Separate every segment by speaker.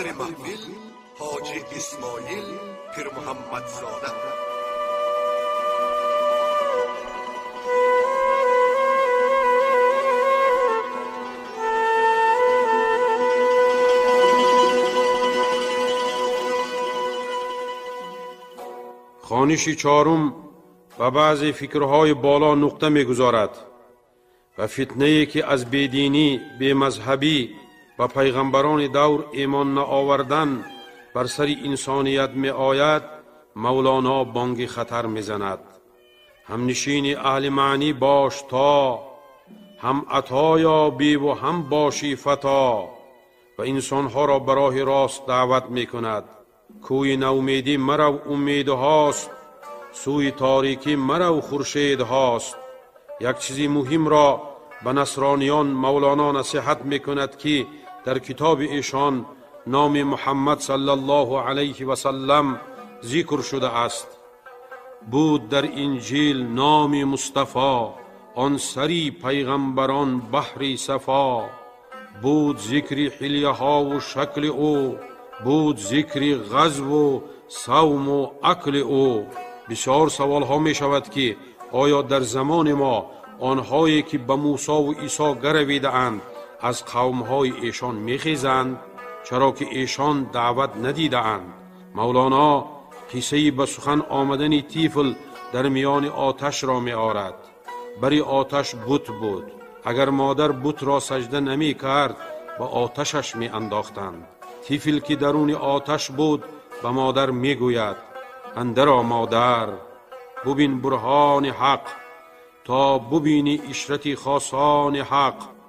Speaker 1: صدر محفل حاجی اسماعیل پیر محمد زاده
Speaker 2: خانشی چهارم و بعضی فکرهای بالا نقطه می‌گذارد و فتنه ای که از بیدینی به مذهبی ба пайғамбарони давр эъмон наовардан бар сари инсоният меояд мавлоно бонги хатар мезанад. Ҳамнишини аҳли маънӣ бош то ҳам ато ёбӣ ву ҳам бошӣ фато ва инсонҳоро ба роҳи рост даъват мекунад. Кӯи навумедӣ марав умедҳост сӯи торикӣ марав хуршедҳост як чизи муҳимро ба насрониён мавлоно насиҳат мекунад ки дар китоби эшон номи муҳаммад сали аллоҳу алайҳи васаллам зикр шудааст буд дар инҷил номи мустафо он сари пайғамбарон баҳри сафо. Буд зикри ҳилияҳову шакли ӯ буд зикри ғазву савму ақли ӯ. Бисёр саволҳо мешавад ки оё дар замони мо онҳое ки ба мусову исо гаравидаанд از قوم های ایشان می خیزند چرا که ایشان دعوت ندیده اند مولانا کیسه به سخن آمدن تیفل در میان آتش را می آرد بری آتش بوت بود اگر مادر بوت را سجده نمی کرد به آتشش می انداختند تیفل که درون آتش بود به مادر می گوید اندرا مادر ببین برهان حق. تا ببینی اشرت خاصان حق.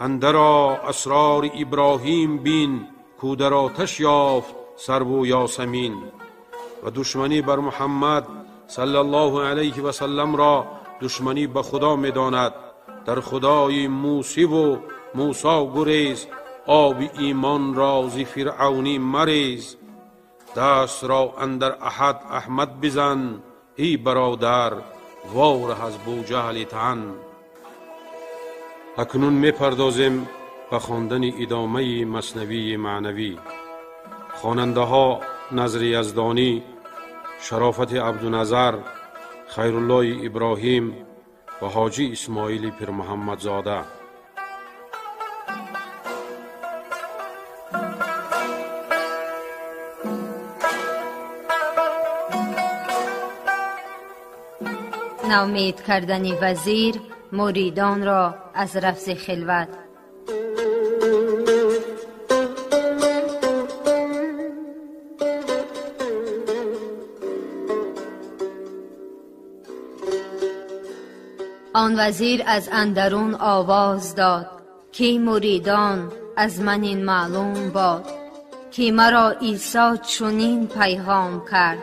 Speaker 2: اندرا اسرار ابراهیم بین کو در آتش یافت سرو یاسمین. و دشمنی بر محمد صلی الله علیه و سلم را دشمنی به خدا می‌داند. در خدای موسی و موسی گریز آب ایمان را ز فرعونی مریز. دست را اندر احد احمد بزن ای برادر واره از بوجهل تن. اکنون می‌پردازیم به خواندن ادامه مصنوی معنوی. خواننده ها نظر یزدانی شرافت عبدالنظر خیرالله ابراهیم و حاجی اسماعیل پیر محمد زاده
Speaker 3: نومید کردن وزیر مریدان را از رفض خلوت. آن وزیر از اندرون آواز داد که مریدان از من این معلوم باد که مرا عیسی چنین پیغام کرد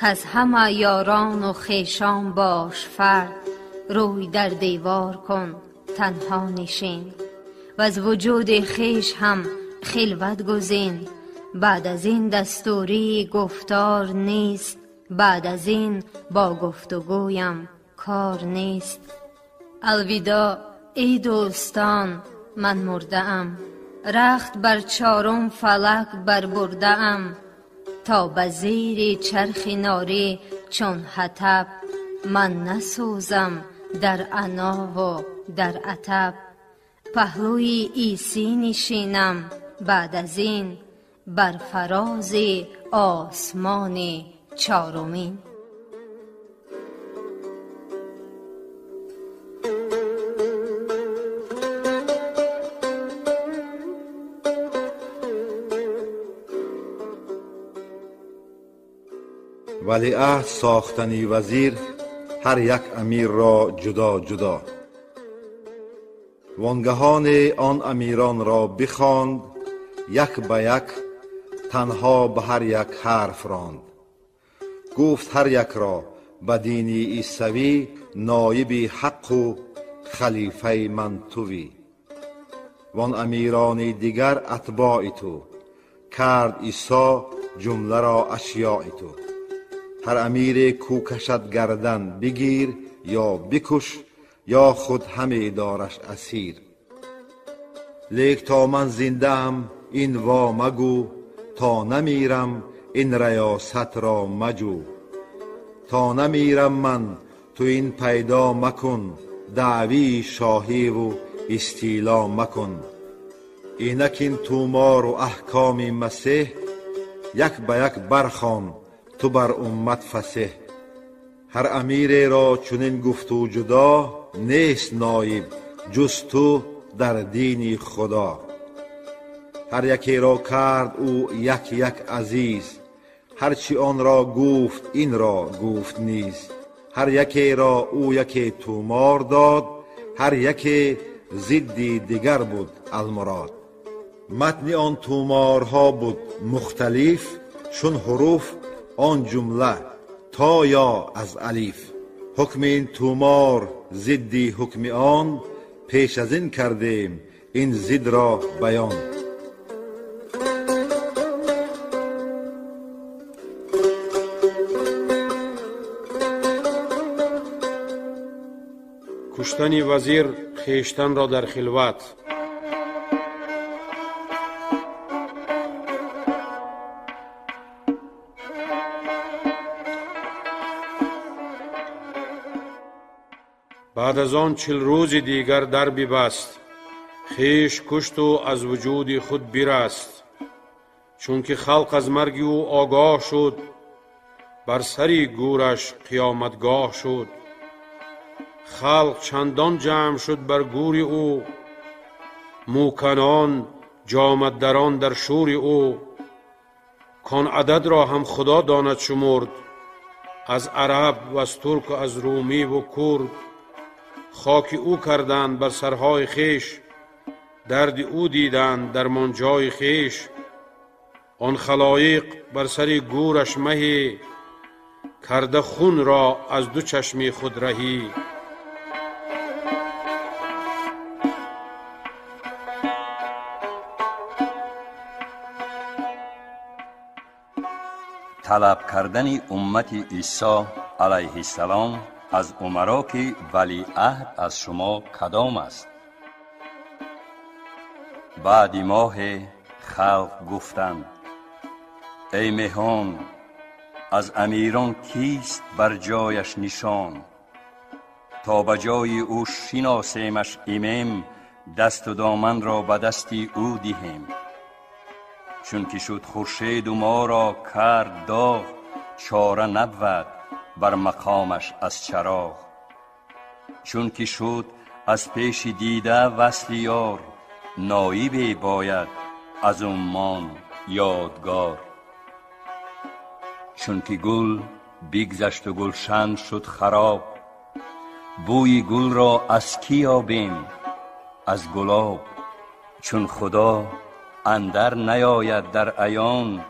Speaker 3: کز همه یاران و خیشان باش فرد. روی در دیوار کن تنها نشین. و از وجود خیش هم خلوت گزین. بعد از این دستوری گفتار نیست بعد از این با گفتگویم کار نیست. الویدا ای دوستان من مرده ام رخت بر چارم فلک بربرده ام تا به زیر چرخ ناری چون حطب من نسوزم در انا و در عتب. پهلوی عیسی نشینم بعد از این بر فراز آسمان چارمین
Speaker 4: ولیعهد ساختنی وزیر ҳар як амирро ҷудо ҷудо. Вонгаҳоне он амиронро бихонд як ба як танҳо ба ҳар як ҳарф ронд. Гуфт ҳар якро ба дини исавӣ ноиби ҳаққу халифаи ман тувӣ вон амирони дигар атбои ту кард исо ҷумларо ашёи ту. هر امیر کو کشد گردن بگیر یا بکش یا خود همه دارش اسیر. لیک تا من زنده این وا مگو تا نمیرم این ریاست را مجو. تا نمیرم من تو این پیدا مکن دعوی شاهی و استیلا مکن. اینک این تومار و احکام مسیح یک به یک برخوان. تو بر امت فسح. هر امیر را چنین گفت و جدا نیست نایب جز تو در دین خدا. هر یکی را کرد او یک یک عزیز هرچی آن را گفت این را گفت نیز. هر یکی را او یکی تومار داد هر یکی ضدی دیگر بود المراد. متن آن تومارها بود مختلف چون حروف آن جمله تا یا از الیف حکم این تومار ضدی حکم آن پیش از این کردیم این ضد را بیان.
Speaker 2: کشتن وزیر خیشتن را در خلوت. بعد از آن چل روز دیگر در ببست خیش کشت و از وجود خود برست چونکه خلق از مرگ او آگاه شد بر سری گورش قیامتگاه شد. خلق چندان جمع شد بر گور او موکنان جامددران در شور او. کان عدد را هم خدا داند شمرد از عرب و از ترک و از رومی و کرد. خاک او کردند بر سرهای خیش درد او دیدند در منجای خیش. آن خلایق بر سر گورش مهی کرده خون را از دو چشمی خود رهی.
Speaker 5: طلب کردن امت عیسی علیه السلام از عمرا که ولی عهد از شما کدام است؟ بعد ماه خلق گفتند ای مهان از امیران کیست بر جایش نشان؟ تا به جای او شناسیمش ایمیم دست و دامن را به دستی او دهیم چون که شد خورشید و ما را کرد داغ چاره نبود. بر مقامش از چراغ. چون که شد از پیش دیده وصل یار نایبی باید از امان یادگار. چون که گل بگذشت و گلشن شد خراب بوی گل را از کی یابیم از گلاب. چون خدا اندر نیاید در عیان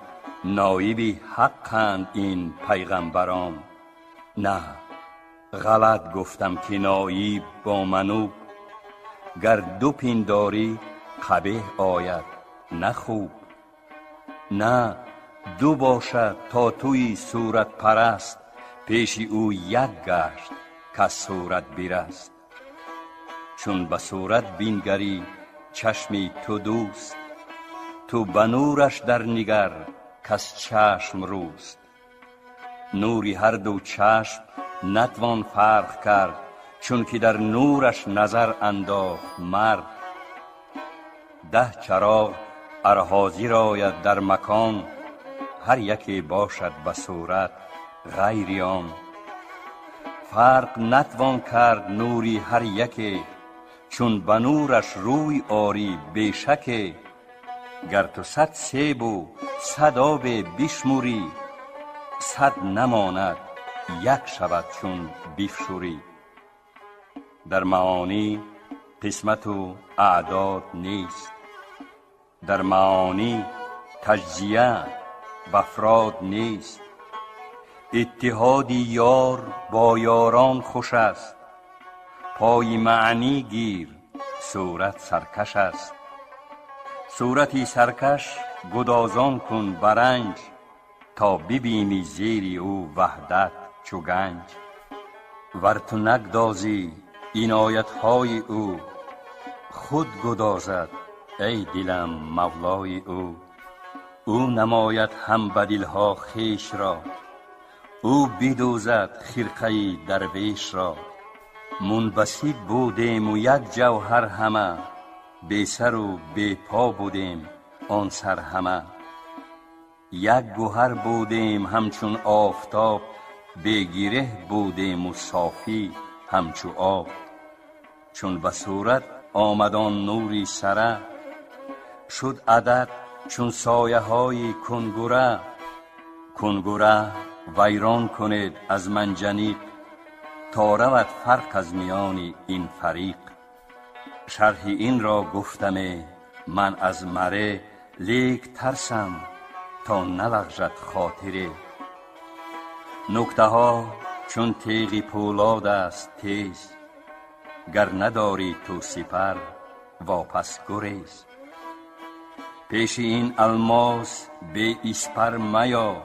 Speaker 5: نایبی حقند این پیغمبران. نه غلط گفتم که نایب با منو. گر دو پینداری قبه آید نه خوب. نه دو باشد تا توی صورت پرست پیش او یک گشت که صورت بیرست. چون به صورت بینگری چشمی تو دوست تو به نورش در نگر کس چشم روست. نوری هر دو چشم نتوان فرق کرد چون که در نورش نظر انداخت مرد. ده چراغ ار حاضر آید در مکان هر یکی باشد به صورت غیر آن. فرق نتوان کرد نوری هر یکی چون به نورش روی آری بیشکه گر تو صد سیب و صد آب بشموری صد نماند یک شود چون بیفشوری. در معانی قسمت و اعداد نیست. در معانی تجزیه بفراد نیست. اتحادی یار با یاران خوش است. پای معنی گیر صورت سرکش است. صورتی سرکش گدازان کن برنج. تا ببینی زیری او وحدت چو گنج. ور تو نگدازی های او خود گدازد ای دلم مولای او. او نماید هم بدیلها خیش را او بدوزد خرقه درویش را. منبسط بودیم و یک جوهر همه بی سر و بی پا بودیم آن سر همه. یک گوهر بودیم همچون آفتاب بگیره بودیم و صافی همچو آب. چون به صورت آمدان نوری سره شد عدد چون سایه های کنگوره کنگوره ویران کنید از منجنیق تا رود فرق از میان این فریق. شرح این را گفتم من از مره لیک ترسم. تا نلغزد خاطره نکته ها چون تیغی پولاد است تیز گر نداری تو سپر واپس گریز. پیش این الماس به اسپر میا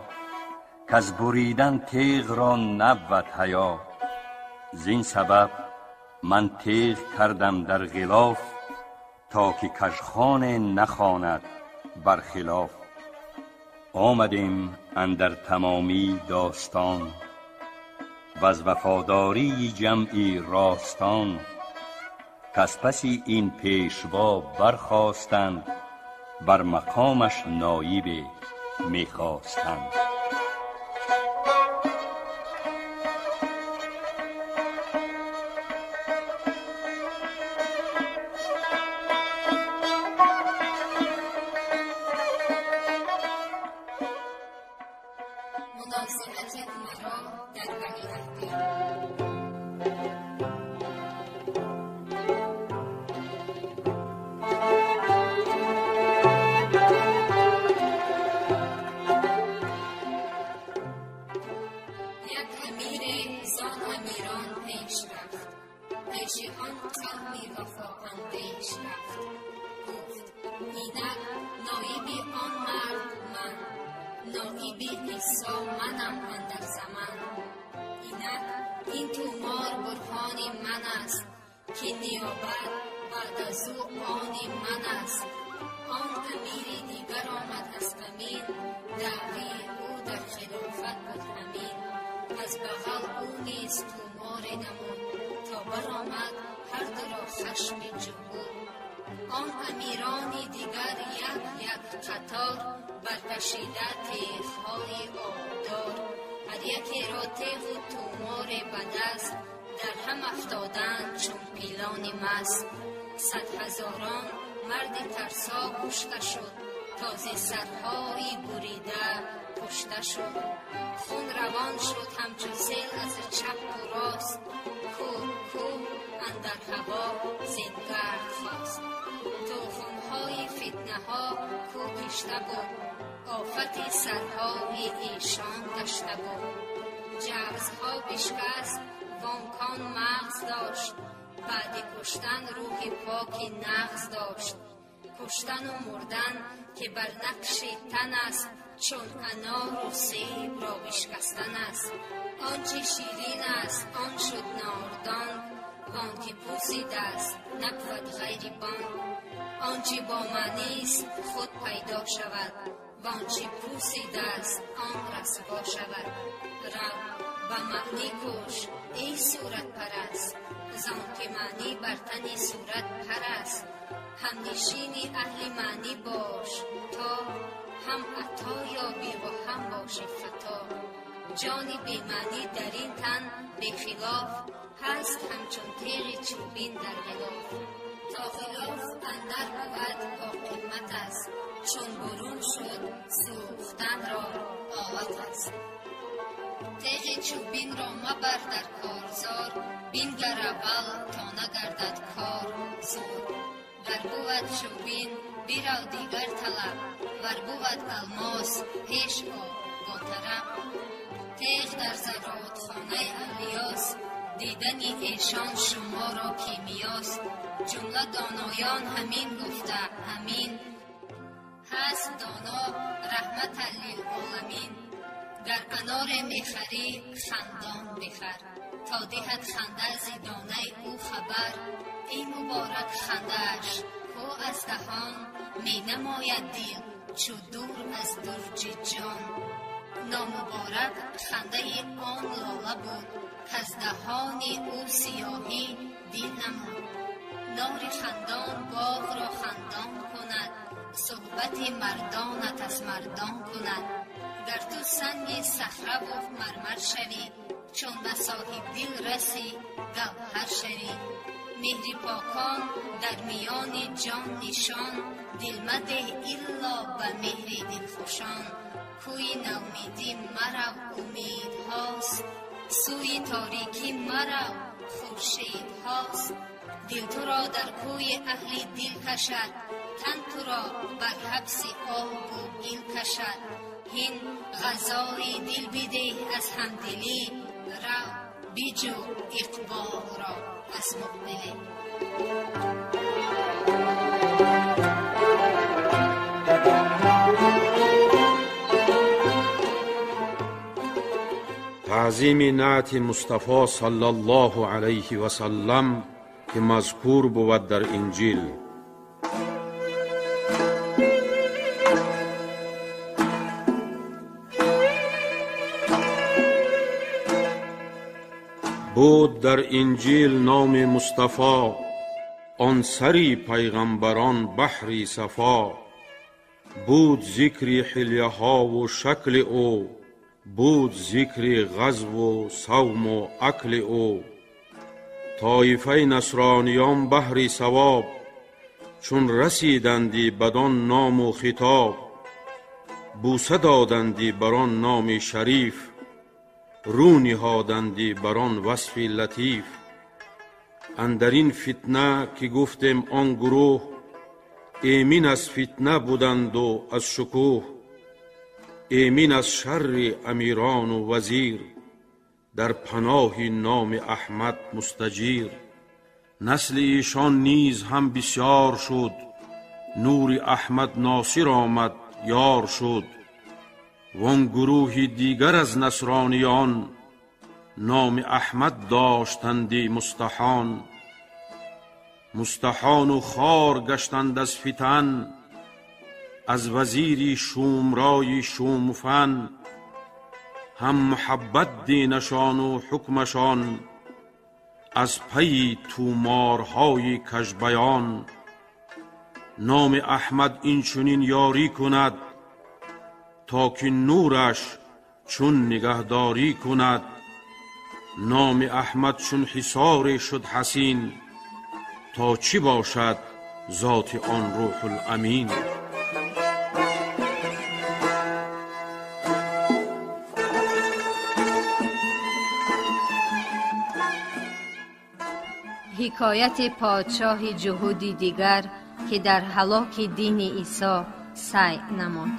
Speaker 5: کز بریدن تیغ را نبود حیا. زین سبب من تیغ کردم در غلاف تا که کشخانه نخواند برخلاف. آمدیم اندر تمامی داستان و از وفاداری جمعی راستان کس پسی این پیشوا برخواستند بر مقامش نایب می‌خواستند.
Speaker 3: آن امیرانی دیگر یک یک قطار برکشیده تیغهای آبدار هر یکی را تیغ و تومار به دست در هم افتادند چون پیلان مست صد هزاران مرد ترسا کشته شد تازه سرهایی بریده پشته شد خون روان شد همچون سیل از چپ و راست. کو کو. اندر هوا زینگرد خواست. توفنهای فتنه ها کو کشته بود آفت سرهای ایشان گشته بود جغزها بشکست وانکان مغز داشت. بعد کشتن روح پاک نغز داشت. کشتن و مردن که بر نقش تن است چون انار و سیب را بشکستن است. آنچه شیرین است آن شد ناردان. وان که پوسیده است نبود غیر بان آنچه با معنی خود پیدا شود. وانچه پوسیده است آن رسوا شود. رو و معنی کش ای صورت پرست زان که معنی بر تن صورت پرست همنشین اهل معنی باش تا هم عطا یابی و هم باشی فتا. جان معنی در این تن خلاف ҳаст ҳамчун теғи чӯбин дар ғилоф то ғилоф андар бувад оқимат аст чун бурун шуд сӯхтанро оат аст. Теғи чӯбинро мабар дар корзор бингар аввал то нагардад кор зӯр вар бувад чӯбин бирав дигар талаб вар бувад алмос ҳеж о готараб теғ дар зароатхонаи алиёс дидани эшон шуморо кимиёст ҷумла доноён ҳамин гуфта ҳамин ҳаст доно раҳматан лилоламин гар аноре мехарӣ хандон бихар
Speaker 6: то диҳад ханда зи донаи ӯ хабар ин муборак хандааш кӯ аз даҳон менамояд дил чу дур аз дурҷи ҷон номуборак хандаи он лола буд کز دهان او سیاهی دل نمود. نار خندان باغ را خندان کند. صحبت مردانت از مردان کند. گر تو سنگ صخره و مرمر شوی. چون به صاحب دل رسی گوهر شوی. مهر پاکان در میان جان نشان. دل مده الا به مهر دلخوشان. کوی نومیدی مرو امید هاست. سوی تاریکی مرو خورشید هاست. دل تو را در کوی اهل دل کشد. تن تو را بر حبس آب و گل کشد. هین غذای دل بده از همدلی رو بیجو اقبال را از مقبله
Speaker 2: تعظیم نعت таъзими наъти мустафо сали ллоҳу алайҳи васаллам ки мазкур бувад дар инҷил буд дар инҷил номи мустафо он сари пайғамбарон баҳри сафо буд зикри ҳилияҳову шакли ӯ буд зикри ғазву савму акли ӯ. Тоифаи насрониён баҳри савоб чун расиданди бадон ному хитоб. Бӯса доданди бар он номи шариф рӯ ниҳоданди бар он васфи латиф. Андар ин фитна ки гуфтем он гурӯҳ эмин аз фитна буданду аз шукӯҳ. ایمین از شر امیران و وزیر در پناه نام احمد مستجیر. نسل ایشان نیز هم بسیار شد نور احمد ناصر آمد یار شد. وان گروه دیگر از نصرانیان نام احمد داشتندی مستحان. مستحان و خار گشتند از فتن از وزیری شومرای شومفن هم محبت دینشان و حکمشان از پی تومارهای کژبیان. نام احمد این چنین یاری کند تا که نورش چون نگهداری کند. نام احمد چون حصار شد حسین تا چی باشد ذات آن روح الامین.
Speaker 3: حکایت پادشاه جهودی دیگر که در هلاک دین عیسی سعی نمود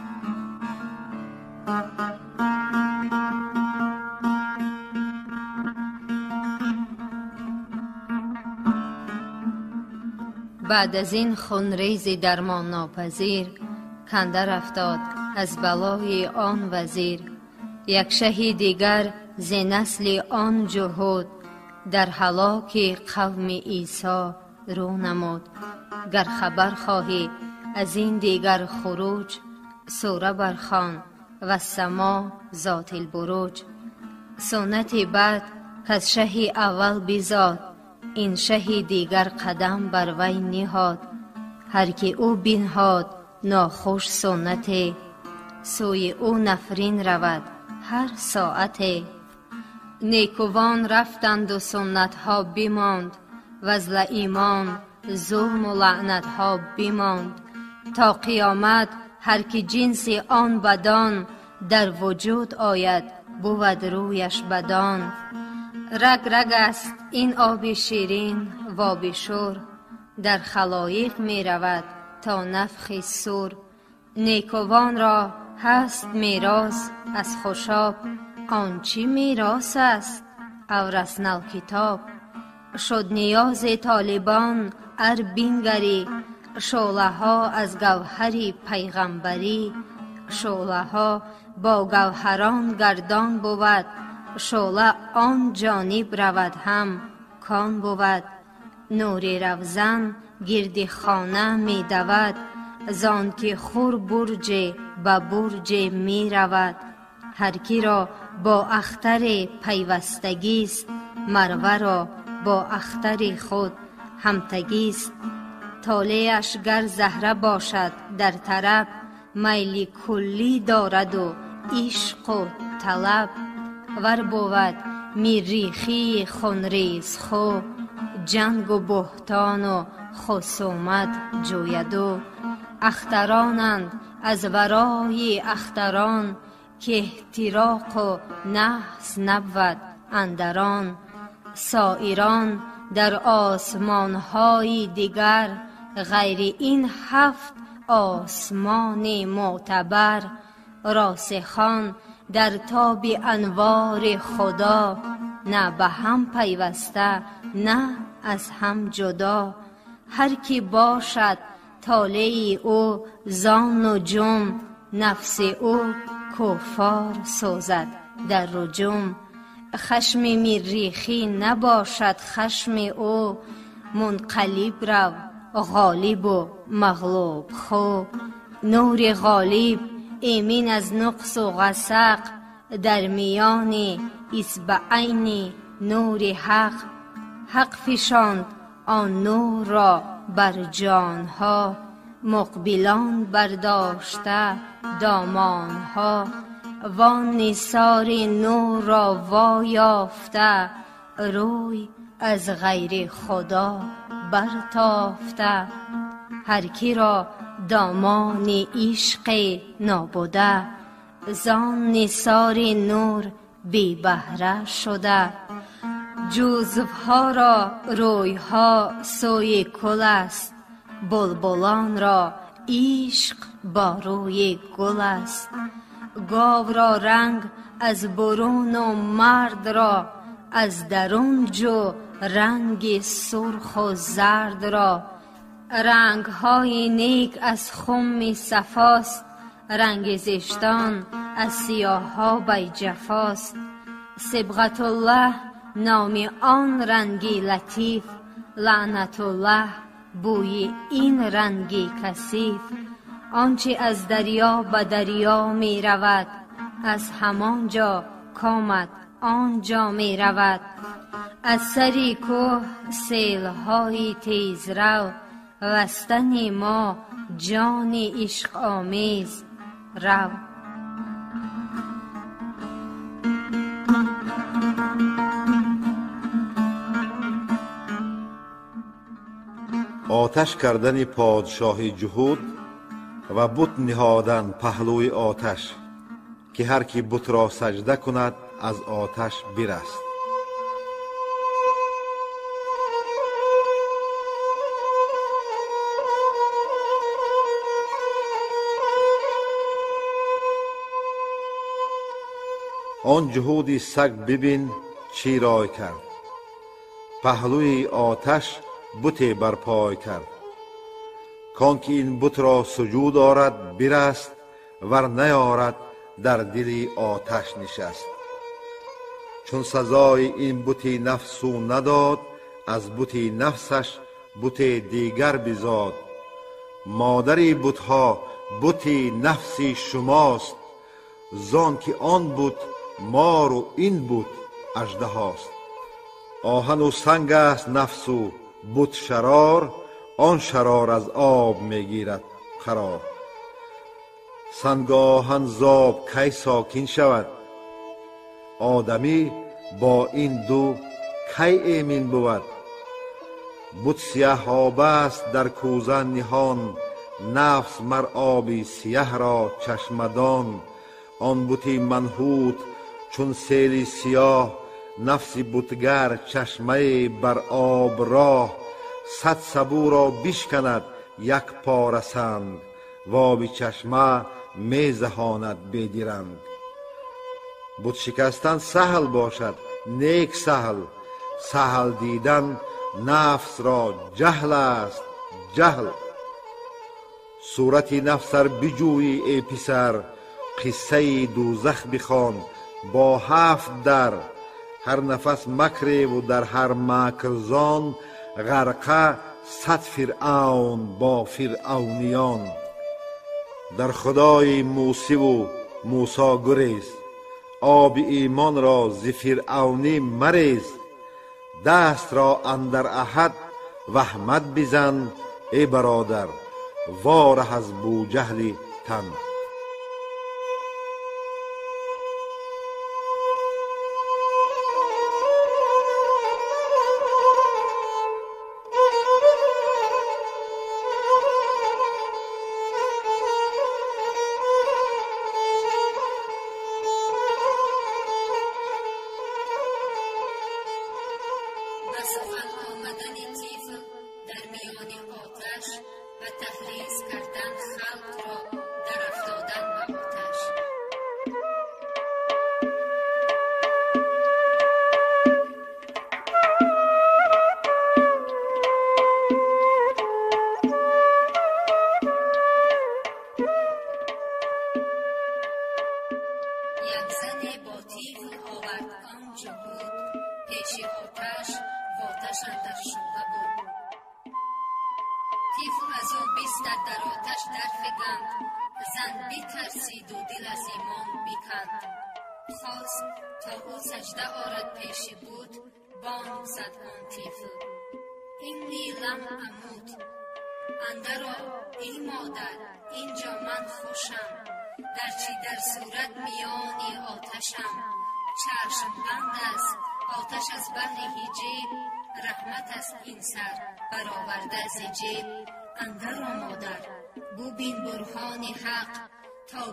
Speaker 3: بعد از این خونریز درمان ناپذیر کنده رفتاد از بلای آن وزیر. یک شه دیگر ز نسل آن جهود در هلاک قوم عیسی رو نمود. گر خبر خواهی از این دیگر خروج سوره برخوان و سما ذات البروج. سنت بعد کز شه اول بیزاد این شه دیگر قدم بر وی نهاد. هر که او بنهاد ناخوش سنت سوی او نفرین رود. هر ساعت نیکوان رفتند و سنت ها بماند و ایمان ظلم و لعنت ها بماند تا قیامت هر که جنس آن بدان در وجود آید بود رویش بدان. رگ رگ است این آب شیرین و آب شور در خلایق می رود تا نفخ سور. نیکوان را هست میراث از خوشاب қончӣ мерос аст? Аврас навкитоб шодниёзи толибон арбингарӣ шӯлаҳо аз гавҳари пайғамбарӣ. Шӯлаҳо бо гавҳарон гардон бувад. Шӯла он ҷониб равад ҳам кон бувад. Нури равзан гирди хона медавад. Зон ки хур бурҷе ба бурҷе меравад ҳар киро با اختر پیوستگی است مروه را با اختر خود همتگی است طالعش گر زهره باشد در طرب میل کلی دارد و عشق و طلب. ور بود میریخی خونریز خو جنگ و بهتان و خصومت جوید اخترانند از ورای اختران. که احتراق و نحس نبود اندران. سایران در آسمان های دیگر غیر این هفت آسمان معتبر. راسخان در تاب انوار خدا نه به هم پیوسته نه از هم جدا. هر کی باشد طالع او زان نجوم نفس او کفار سوزد در رجوم. خشم میریخی نباشد خشم او. منقلب رو غالب و مغلوب خو. نور غالب ایمین از نقص و غسق. در میان اصبعین نور حق. حق فشاند آن نور را بر جانها. مقبلان برداشته دامانها. وان نثار نور را وایافته روی از غیر خدا برتافته. هر کی را دامان عشق نابوده زان نثار نور بی بهره شده. جوزها را رویها سوی کل است. بلبلان را عشق با روی گل است. گاو را رنگ از برون و مرد را از درون جو رنگ سرخ و زرد را. رنگ های نیک از خم صفاست رنگ زشتان از سیاه ها بی جفاست. سبغت الله نام آن رنگی لطیف لعنت الله بوی این رنگی کثیف. آنچه از دریا به دریا می رود از همانجا کامد آنجا می رود. از سری کوه سیل های تیز رو وستن ما جان عشق آمیز رو.
Speaker 4: آتش کردن پادشاه جهود و بت نهادن پهلوی آتش که هر کی بت را سجده کند از آتش برست. آن جهودی سگ ببین چی رای کرد. پهلوی آتش بتی برپای کرد. کان که این بت را سجود آرد برست ور نیارد در دلی آتش نشست چون سزای این بتی نفسو نداد از بتی نفسش بتی دیگر بزاد مادری بتها بتی نفسی شماست زان که آن بت مار و این بت اژدهاست آهن و سنگ است نفس و بت شرار آن شرار از آب میگیرد قرار سنگ آهن زاب کی ساکین شود آدمی با این دو کی ایمین بود بت سیه آب است در کوزه نهان نفس مر آبی سیه را چشمدان آن بتی منحوت چون سیلی سیاه نفس بتگر چشمه بر آب راه صد سبو را بشکند یک پاره سنگ و آب چشمه می زهاند بیدرنگ بت شکستن سهل باشد نیک سهل سهل دیدن نفس را جهل است جهل صورت نفس ار بجویی ای پسر قصه دوزخ بخوان با هفت در هر نفس مکری و در هر مکرزان غرقه ғарқа сад фиръавн бо фиръавниён дар худои мусиву мусо гурез оби имонро зи фиръавнӣ марез дастро андар аҳад ваҳмат бизан э бародар вораҳ аз буҷаҳли тан.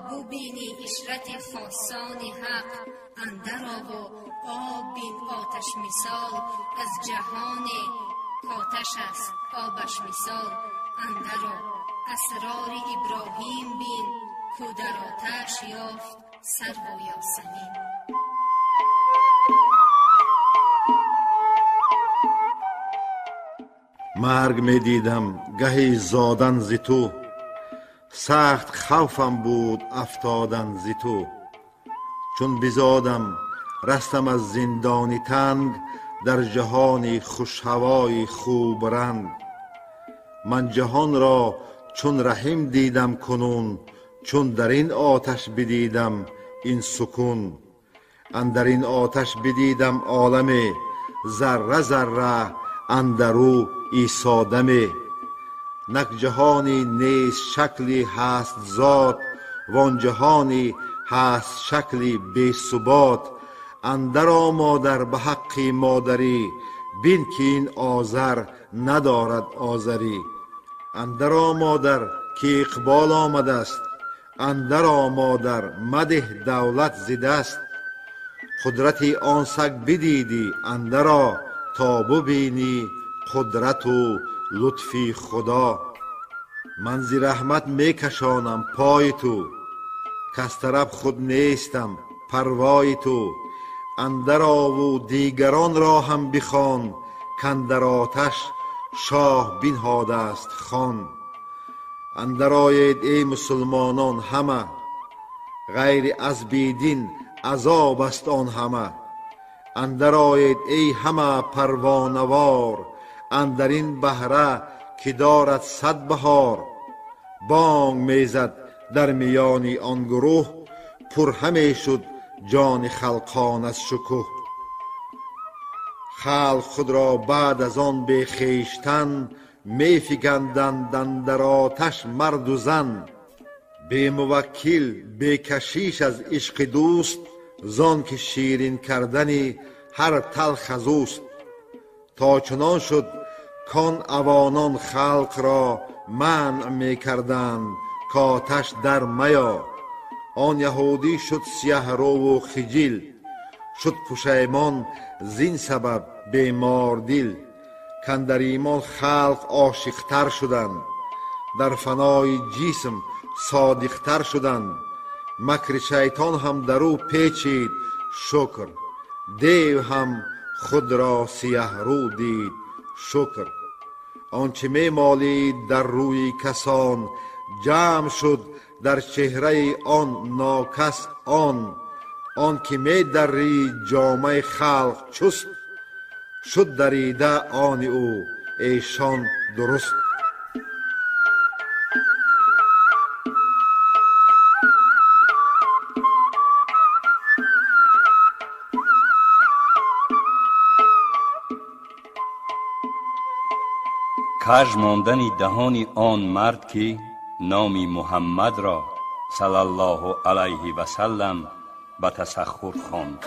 Speaker 6: تا ببینی اشرت خاصان حق. اندر و آب بین آتش مثال. از جهان کاتش است آبش مثال. اندر اسرار ابراهیم بین. کو در آتش یافت سر و یاسمین.
Speaker 4: مرگ می دیدم گهی زادن ز تو. сахт хавфам буд афтодан зи ту чун бизодам растам аз зиндони танг дар ҷаҳони хушҳавои хубранг ман ҷаҳонро чун раҳим дидам кунун чун дар ин оташ бидидам ин сукун. Андар ин оташ бидидам оламе зарра зарра андару исодаме нак ҷаҳони нест шакли ҳаст зот вон ҷаҳони ҳаст шакли бесубот андаро модар ба ҳаққи модарӣ бин ки ин озар надорад озарӣ андаро модар ки иқбол омадааст андаро модар мадеҳ давлат зидаст қудрати он саг бидидӣ андаро то бубинӣ қудрату лутфи худо. Ман зи раҳмат мекашонам пои ту. Кас тараф худ нестам парвои ту. Андарову дигаронро ҳам бихон. Кандар оташ шоҳ бинҳодааст хон. Андароед эй мусулмонон ҳама. Ғайри аз бедин азоб аст он ҳама. Андароед эй ҳама парвонавор غیر از بیدین عذاب است آن همه اندر آید ای همه پروانوار اندرین بهره که دارد صد بهار بانگ میزد در میانی آن گروه پر همه شد جان خلقان از شکوه خلق خود را بعد از آن به خویشتن می فکندند اندر آتش مرد و زن بی موکل بی کشیش از عشق دوست زان که شیرین کردنی هر تلخ از اوست تا چنان شد کان اوانان خلق را منع می کردند کاتش در میا آن یهودی شد سیه رو و خجیل شد پشیمان زین سبب بیمار دل کاندر ایمان خلق عاشقتر شدند در فنای جسم صادقتر شدند مکر شیطان هم در او پیچید شکر دیو هم худро сияҳрӯ дид шукр. Он чӣ мемолид дар рӯи касон ҷамъ шуд дар чеҳраи он нокас он. Он ки медаррид ҷомаи халқ чуст шуд дарида
Speaker 5: они ӯ эшон дуруст! каж мондани даҳони он мард ки номи муҳаммадро сали аллоҳу алайҳи васалам ба тасаххур хонд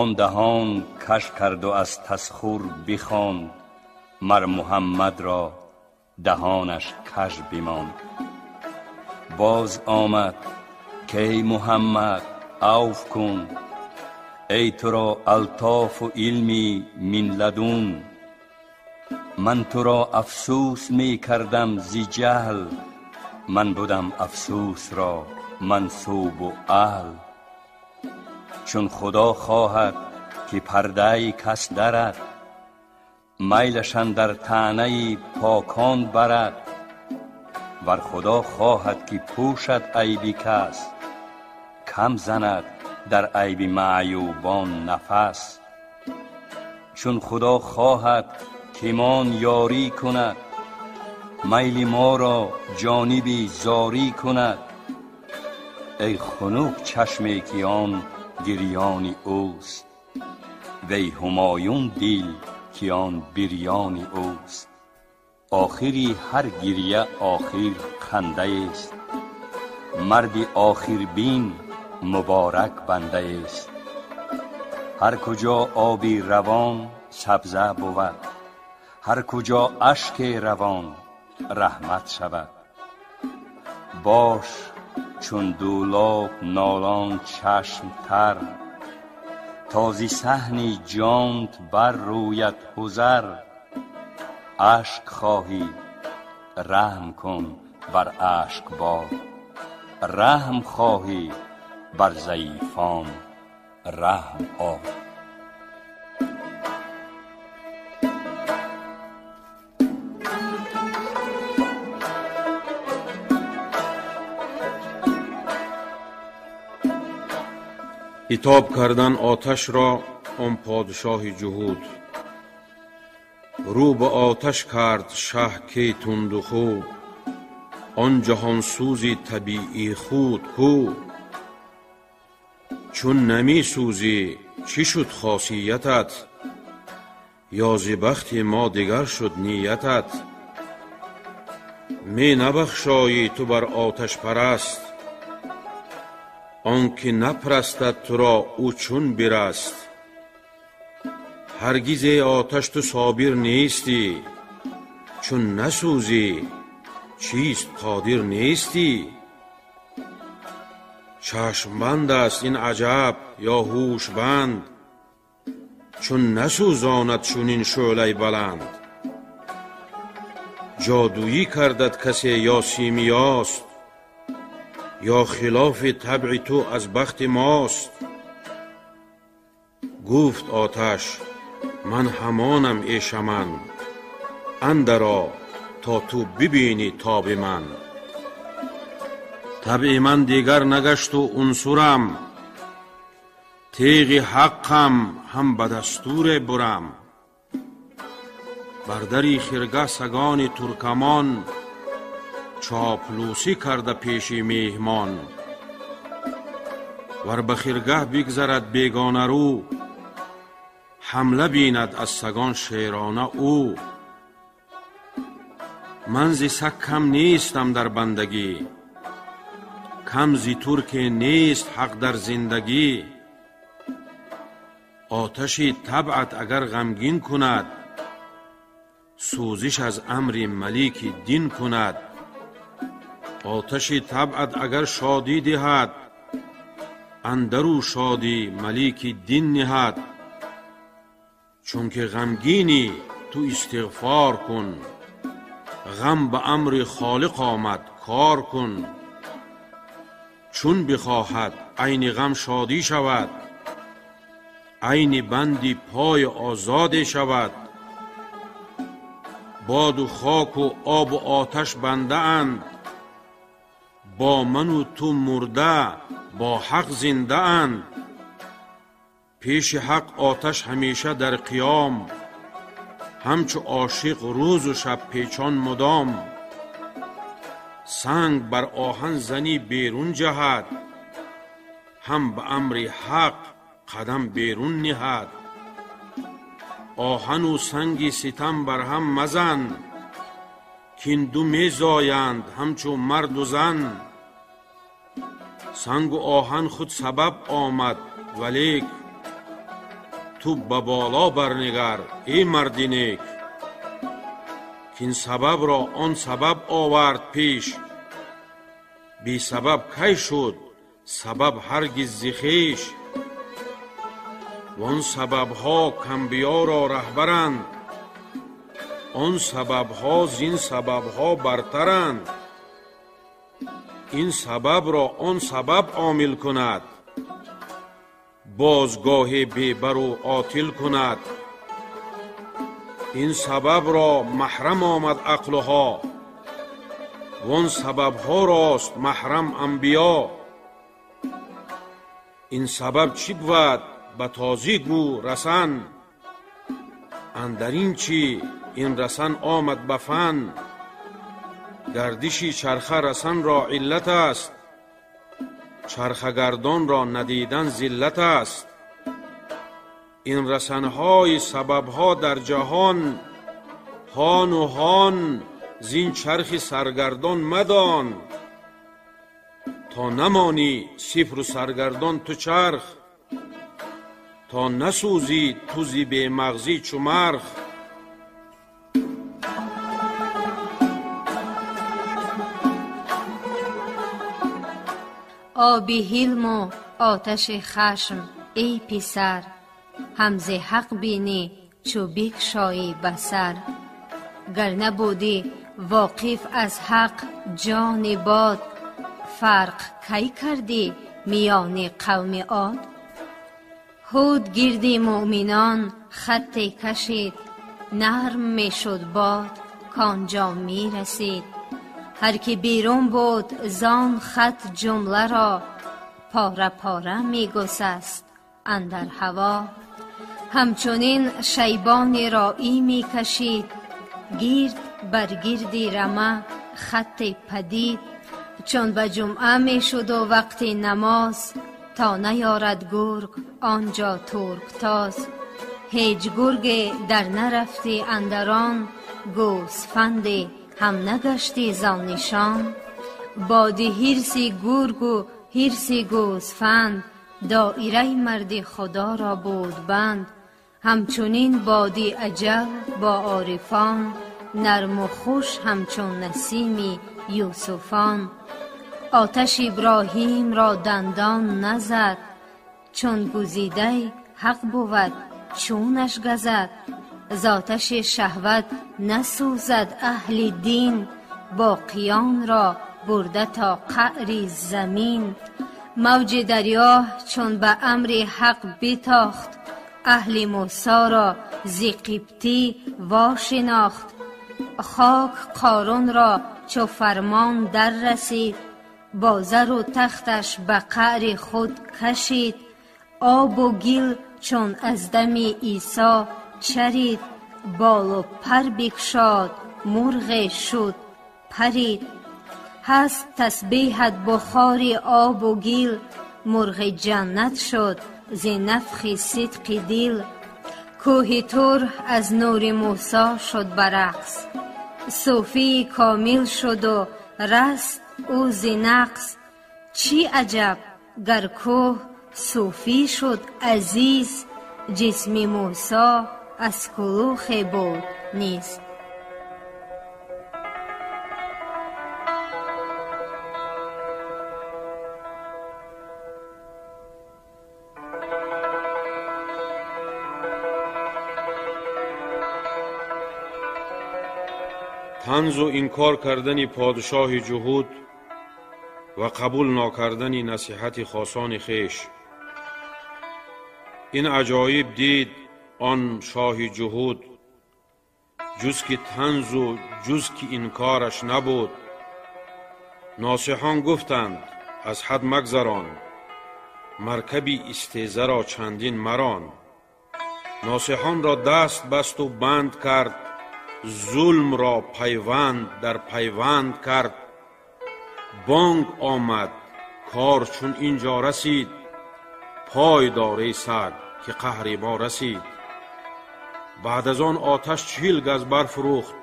Speaker 5: он даҳон каш карду аз тасхур бихонд мар муҳаммадро даҳонаш каш бимонд باز آمد که ای محمد عوف کن. ای تو را الطاف و علمی من لدون من تو را افسوس می کردم زی جهل. من بودم افسوس را منصوب و اهل. چون خدا خواهد که پرده کس درد میلشان در تنه پاکان برد. ور خدا خواهد که پوشد عیبی کس کم زند در عیب معیوبان نفس. چون خدا خواهد که مان یاری کند میل ما را جانبی زاری کند. ای خنک چشمی که آن گریانی اوست وی همایون دل که آن بریانی اوست. آخری هر گریه آخر خنده است. مردی آخر بین مبارک بنده است. هر کجا آبی روان سبزه بود. هر کجا اشک روان رحمت شود. باش چون دولاب نالان چشم تر تازی صحنی جانت بر رویت حذر اشک خواهی رحم کن بر اشک بار رحم خواهی بر ضعیفان رحم آر
Speaker 2: اتاب کردن آتش را آن پادشاه جهود. رو به آتش کرد شه کی تند خو آن جهان سوزی طبیعی خود کو. چون نمی سوزی چی شد خاصیتت؟ یا بخت ما دگر شد نیتت؟ می نبخشایی تو بر آتش پرست. آنکه نپرستد تو را او چون برست. هرگز ای آتش تو صابر نیستی. چون نسوزی چیست قادر نیستی؟ چشم بند است این عجب یا هوش بند چون نسوزاند چنین شعله بلند؟ جادویی کردت کسی یا سیمیاست؟ یا خلاف طبع تو از بخت ماست؟ گفت آتش ман ҳамонам эша ман андаро то ту бибинӣ тоби ман. Табъи ман дигар нагашту унсурам. Теғи ҳаққам ҳам ба дастуре бурам. Бар дари хирга сагони туркамон чоплӯсӣ карда пеши меҳмон. Вар ба хиргаҳ бигзарад бегонарӯ ҳамла бинад аз сагон шерона ӯ. Ман зи саг кам нестам дар бандагӣ. Кам зи турке нест ҳақ дар зиндагӣ. Оташи табъат агар ғамгин кунад сӯзиш аз амри малики дин кунад. Оташи табъат агар шодӣ диҳад андару шодӣ малики дин ниҳад. نهد چونکه غمگینی تو استغفار کن. غم به امر خالق آمد کار کن. چون بخواهد عین غم شادی شود. عین بندی پای آزاد شود. باد و خاک و آب و آتش بنده اند. با من و تو مرده با حق زنده اند. پیش حق آتش همیشه در قیام همچو عاشق روز و شب پیچان مدام. سنگ بر آهن زنی بیرون جهد هم به امر حق قدم بیرون نهد. آهن و سنگ ستم بر هم مزن کین دو می زایند همچو مرد و زن. سنگ و آهن خود سبب آمد ولیک تو به بالا برنگر ای مردی نیک کین سبب را آن سبب آورد پیش بی سبب کی شد سبب هرگز ز خویش وان سببها کانبیا را رهبرند آن سببها زین سببها برترند این سبب را آن سبب عامل کند بازگاه ببر و عاطل کند. این سبب را محرم آمد عقلها. وان سببها راست محرم انبیا. این سبب چی بود؟ به تازی گو رسن. اندرین چی؟ این رسن آمد به فن. گردشی چرخه رسن را علت است. чархагардонро надидан зиллат аст. Ин расанҳои сабабҳо дар ҷаҳон ҳону ҳон зин чархи саргардон мадон. То намонӣ сифру саргардон ту чарх то насӯзӣ тузи бемағзӣ чумарх. تو زی بی مغزی چو مرخ
Speaker 3: آب حلم و آتش خشم ای پسر هم ز حق بینی چو بگشایی بصر. گر نبودی واقف از حق جان باد فرق کی کردی میان قوم عاد؟ هود گرد مؤمنان خطی کشید نرم می شد باد کانجا می رسید هر که بیرون بود زان خط جمله را پاره پاره می گسست اندر هوا. همچنین شیبان رایی می کشید. گرد بر گردی رمه خط پدید. چون به جمعه می شد و وقت نماز تا نیارد گرگ آنجا ترکتاز هیچ گرگ در نرفتی اندران گوسفند هم نگشتی زان نشان. باد حرص گرگ و حرص گوسفند دایره مرد خدا را بود بند. همچنین بادی عجب با عارفان نرم و خوش همچون نسیم یوسفان. آتش ابراهیم را دندان نزد چون گزیده حق بود چونش گزد. ز آتش شهوت نسوزد اهل دین باقیان را برده تا قعر زمین. موج دریا چون به امر حق بتاخت اهل موسی را ز قبطی واشناخت. خاک قارون را چو فرمان در رسید با زر و تختش به قعر خود کشید. آب و گل چون از دم عیسی چرید بال و پر بگشاد مرغ شد پرید. هست تسبیحت بخار آب و گل مرغ جنت شد ز نفخ صدق دل کوه تور از نور موسی شد برقص صوفی کامل شد و رست او ز نقص. چی عجب گر کوه صوفی شد عزیز جسم موسی از کلوخ بود نیست.
Speaker 2: طنز و انکار کردن پادشاه جهود و قبول ناکردن نصیحت خاصان خویش این عجایب دید آن شاه جهود جز که تنز و جز که این کارش نبود. ناصحان گفتند از حد مگذران مرکبی استیزه را چندین مران. ناصحان را دست بست و بند کرد ظلم را پیوند در پیوند کرد. بانگ آمد کار چون اینجا رسید. پای داره سگ که قهر ما رسید. بعد از آن آتش چهل گز برفروخت.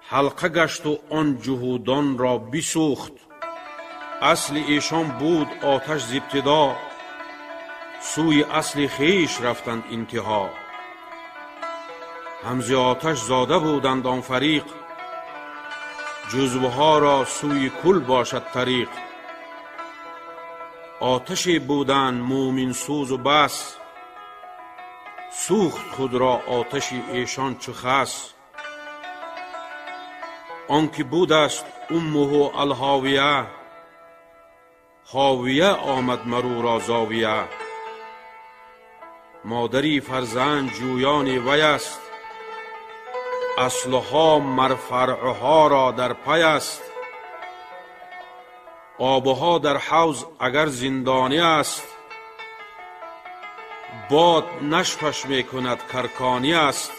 Speaker 2: حلقه گشت و آن جهودان را بسوخت اصل ایشان بود آتش ز ابتدا. سوی اصل خویش رفتند انتها. هم ز آتش زاده بودند آن فریق. جزوها را سوی کل باشد سوخت خود را آتش ایشان چو خس. آنکه بودست امه الهاویه هاویه آمد مرو را زاویه. مادری فرزند جویان وی است اصلها مر فرعها را در پی است. آبها در حوض اگر زندانی است باد نشفش می کند کرکانی است.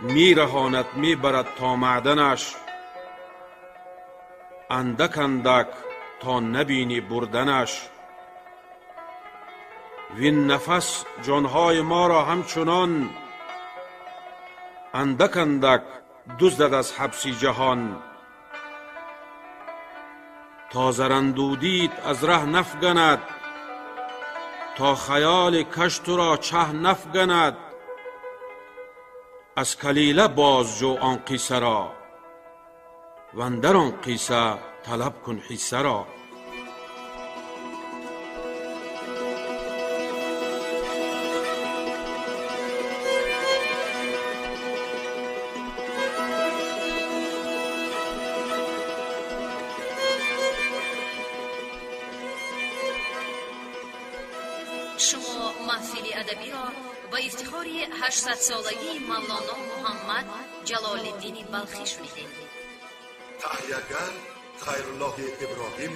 Speaker 2: می رهاند می برد تا معدنش. اندک اندک تا نبینی بردنش. وین نفس جانهای ما را همچنان اندک اندک دزدد از حبس جهان. تا زرندودیت از ره نفگند تا خیال کش تو را چه نفگند از کلیله باز جو آن قیصه را و اندر آن قیصه طلب کن حصه را.
Speaker 6: шумо маҳфили адабиро ба ифтихори 800-солагии мавлоно муҳаммад ҷалолиддини балхӣ
Speaker 1: шунидем таҳиягар хайруллоҳи
Speaker 6: иброҳим.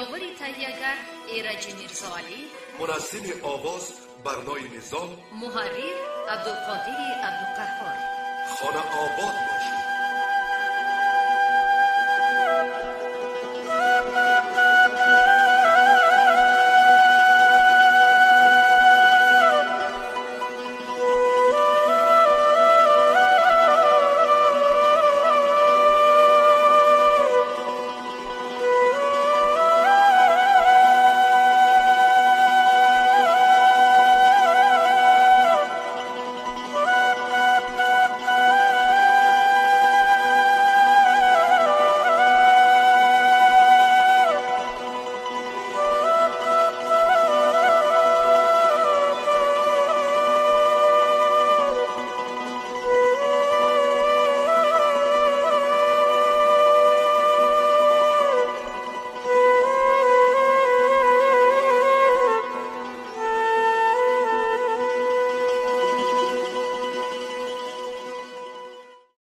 Speaker 6: Ёвари таҳиягар эраҷи
Speaker 1: мирзоалӣ муназзими овоз барнои
Speaker 6: низом. Муҳаррир абдулқодири
Speaker 1: абдуқаҳҳор хонаобод бошед.